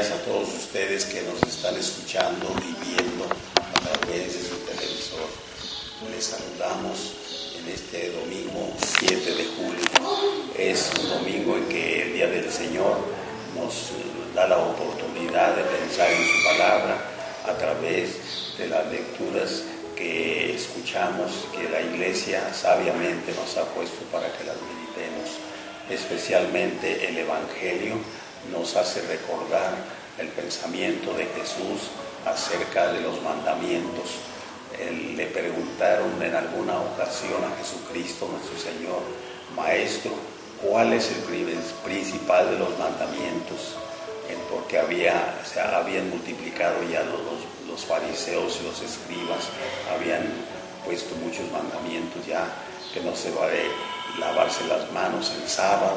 ustedes que nos están escuchando y viendo a través de su televisor. Les saludamos en este domingo 7 de julio. Es un domingo en que el Día del Señor nos da la oportunidad de pensar en su palabra a través de las lecturas que escuchamos, que la iglesia sabiamente nos ha puesto para que las meditemos. Especialmente el Evangelio nos hace recordar el pensamiento de Jesús acerca de los mandamientos. le preguntaron en alguna ocasión a Jesucristo, nuestro Señor, Maestro, ¿cuál es el principal de los mandamientos? Porque había, se habían multiplicado ya los, fariseos y los escribas, habían puesto muchos mandamientos ya, que no se vale lavarse las manos el sábado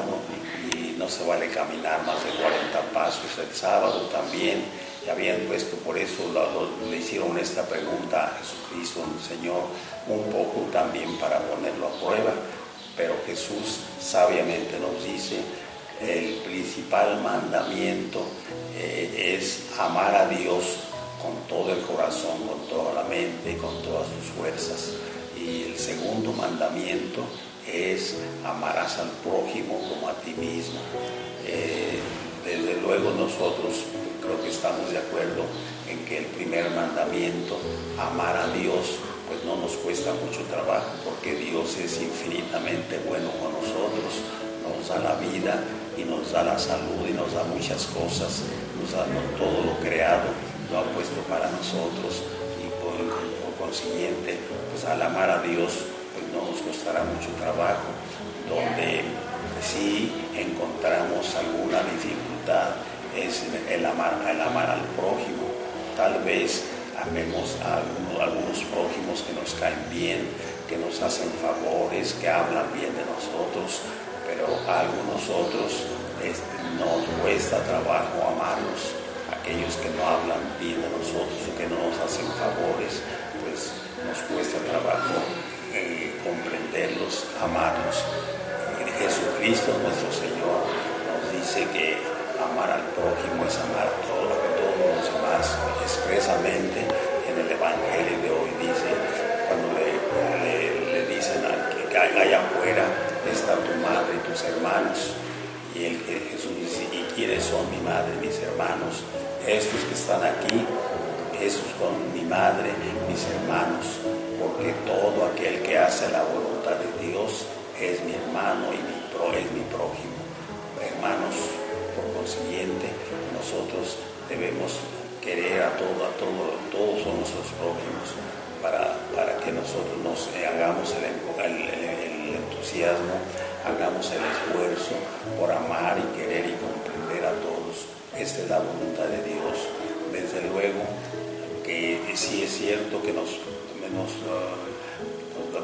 y no se vale caminar más de 40 pasos el sábado también. Y habían puesto por eso, le hicieron esta pregunta a Jesucristo, Señor, un poco también para ponerlo a prueba. Pero Jesús sabiamente nos dice, el principal mandamiento eh, es amar a Dios con todo el corazón, con toda la mente, con todas tus fuerzas. Y el segundo mandamiento es amarás al prójimo como a ti mismo. Eh, desde luego nosotros creo que estamos de acuerdo en que el primer mandamiento, amar a Dios, pues no nos cuesta mucho trabajo porque Dios es infinitamente bueno con nosotros, nos da la vida y nos da la salud y nos da muchas cosas, nos da todo lo creado, lo ha puesto para nosotros y por, por consiguiente, pues al amar a Dios, costará mucho trabajo, donde si encontramos alguna dificultad es el amar, el amar al prójimo. Tal vez amemos a algunos, prójimos que nos caen bien, que nos hacen favores, que hablan bien de nosotros, pero a algunos otros este, nos cuesta trabajo amarlos. Aquellos que no hablan bien de nosotros que no nos hacen favores, amarlos. Jesucristo nuestro Señor nos dice que amar al prójimo es amar a todos, los demás. Expresamente en el Evangelio de hoy dice, cuando le, dicen que allá afuera está tu madre y tus hermanos, y Jesús dice, ¿y quiénes son mi madre y mis hermanos? Estos que están aquí, estos con mi madre, mis hermanos porque todo aquel que hace la voluntad de Dios es mi hermano y mi pro, es mi prójimo. Hermanos, por consiguiente, nosotros debemos querer a todo, a todo, todos son nuestros prójimos, para, para que nosotros nos hagamos el, entusiasmo, hagamos el esfuerzo por amar y querer y comprender a todos. Esta es la voluntad de Dios. Desde luego que sí es cierto que nos nos,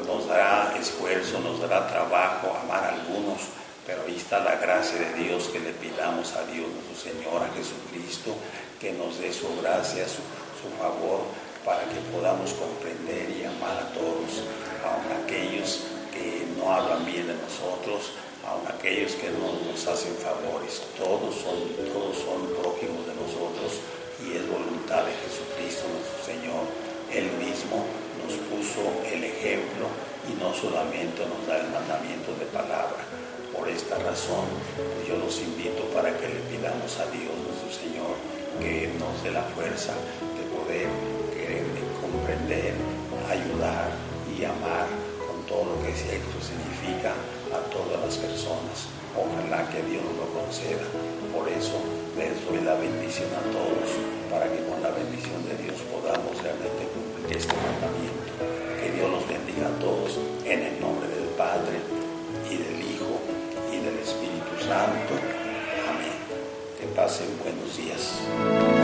nos, dará esfuerzo, nos dará trabajo amar a algunos, pero ahí está la gracia de Dios que le pidamos a Dios, nuestro Señor, a Jesucristo, que nos dé su gracia, su, su favor, para que podamos comprender y amar a todos, aun aquellos que no hablan bien de nosotros, aun aquellos que no nos hacen favores, todos son, todos son no solamente nos da el mandamiento de palabra. Por esta razón, pues yo los invito para que le pidamos a Dios nuestro Señor que nos dé la fuerza de poder querer, comprender, ayudar y amar con todo lo que esto significa a todas las personas. Ojalá que Dios lo conceda. Por eso les doy la bendición a todos, para que con la bendición de Dios podamos realmente cumplir este mandamiento. Que Dios los bendiga a todos Santo. Amén. Que pasen buenos días.